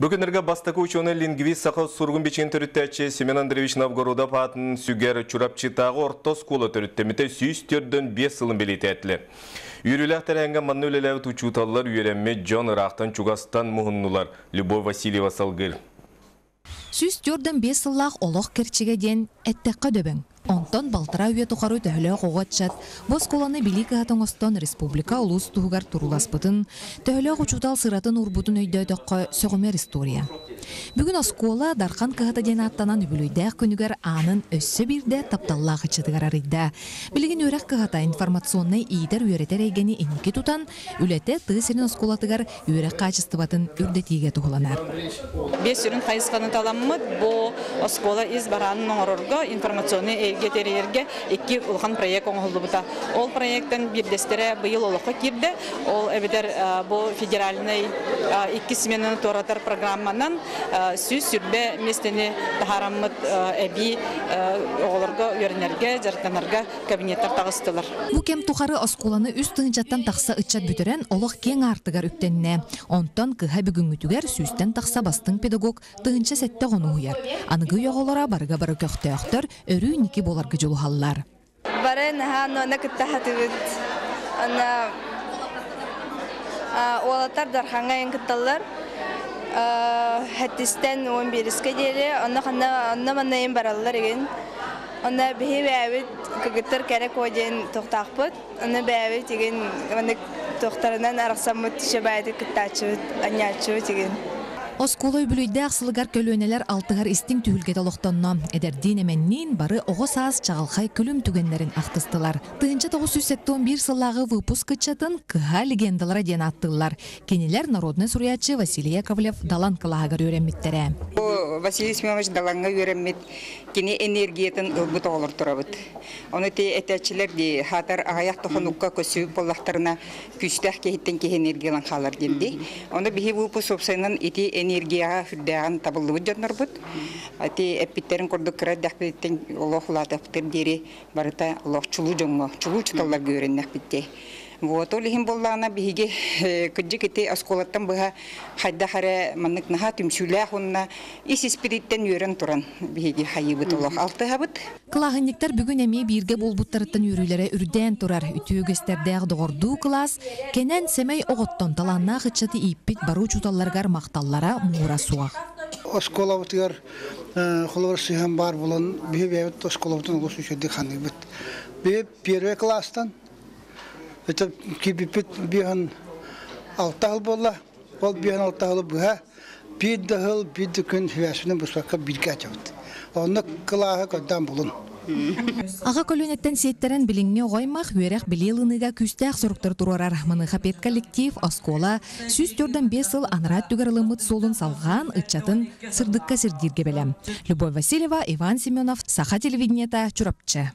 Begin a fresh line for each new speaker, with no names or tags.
Бүгініргі бастакы ученый лингвист сақы сургун бичен түріттәчі Семен Андреевич Новгородов атын сүгер чурапчытағы орто скула түріттеміте сүйіс төрден 5 сылын белеті әтілі. Үйріләқтер әңгі манны өлеләві тұчуталылар үйренме Джон Ирақтан Чугастан мұхыннулар Любовь Васильева Салгыр.
Сүз төрден 5 сыллақ олық керчіге ден әттәққа дөбің. Онтон балтыра үйе тухару төһөлө қоғатчат, бос коланы билик атоңостон республика улус тугар туруласпытын, төһөлө учутал сыратын урбутун өйдөтөккө сөгөмер история. Бүгүн оскола дархан кыһата ден аттанан үбүлүйдәк күнүгер анын өссө бирде тапталлаах чытыгар арыйда. Билигин өрәк кыһата информационный иидер үйрәтер эйгени инки тутан, үлете тыысырын осколатыгар үйрәк качестватын үрдетиге тухуланар.
Бес үрін қайысқаны таламмыд, бу оскола из баранын оңорорго информационный эйге терерге икки улхан проект оңолду бута. Ол проекттен бирдестере быйыл олоққа кирде. Ол эбидер бу федеральный икки сменаны торатар программанан сүз сүрбе местени тахараммыт эби оғолорго үйренерге, жартанарга кабинеттар тағыстылар.
Бу кем тухары осколаны үст тыңчаттан тақса ычат бүтерен олық кең артыгар үттенне. Онтон кыха бүгүн үтүгер сүстен тақса бастың педагог тыңча сетте гону уяр. Аныгы yoğolara барга бары көктөктөр өрүү ники боларгы жолухаллар.
Бары наха нона кыттахатыбыт. Ана Олатар дарханга ен кытталар. Хәттистен 11-ске деле, онна ханна онна манна ен бараллар еген. Онна бихи кәрек оден. Онна бәбит еген манна тоқтарынан арақсамыт шабайды кыттачыбыт, анячыбыт еген.
Осколой бүлүйдә ақсылыгар көлөнелер алтыгар истин түйілгет олықтонно. Эдердин эменнин бары оғы саас чағалхай күлім түгенлерін ақтыстылар. Тыынча 981 сыллағы выпуск кычатын кыха легендалара ден аттылар. Кенелер народный суриячы Василий Яковлев далан кылагар өреммиттере.
Василий Семенович даланга өреммит кини энергиятын ылбыт олар турабыт. Оны те этәчилер ди хатар аяк тохонукка көсү боллахтарына күстәх кехиттен ке энергиялан халар динди. Оны бихи выпуск собсайнан ити энергияға хүрдәгән табылды жоннор бут. Ати эпиттерин кордук кыра дахбиттен Аллах латаптыр дири барыта Аллах чулу жоңго, чулу чуталлар көреннәк битте. Вот ол хим боллана биге кыджы ките асколаттан быха хайда харе маннык наха түмшүлә хунна ис спириттен йөрен туран биге хайыбыт Аллах алты хабыт.
Кылагынниктар бүгүн эми бирге болбуттарыттан үрүлөрө үрден турар үтүүгөстердәг догорду класс кенен семей оготтон таланна хычаты иппит бару чуталларгар макталлара мура суак.
Осколавтыгар холор сыхан бар булан бие бие осколавтын улусу шөдди ханыбыт. Бие первый класстан это кибипит бихан алтал болла. Ол бихан алтал буха. Бид дахыл бид күн хвясына бусакка бирге чавт. Онны клаха кадан булун.
Ага көлөнеттен сеттерен билиңне оймақ үйерек билилыныга күстәк соруктар турарар. Мыныха пет коллектив Оскола сүз төрден бес ыл анрат түгәрлымыт солын салған ытчатын сырдыкка сирдирге белем. Любовь Васильева, Иван Семенов, Саха телевидениета, Чурапчы.